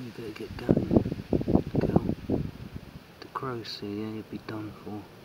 You better get going. Go. The crows see you, you'll be done for.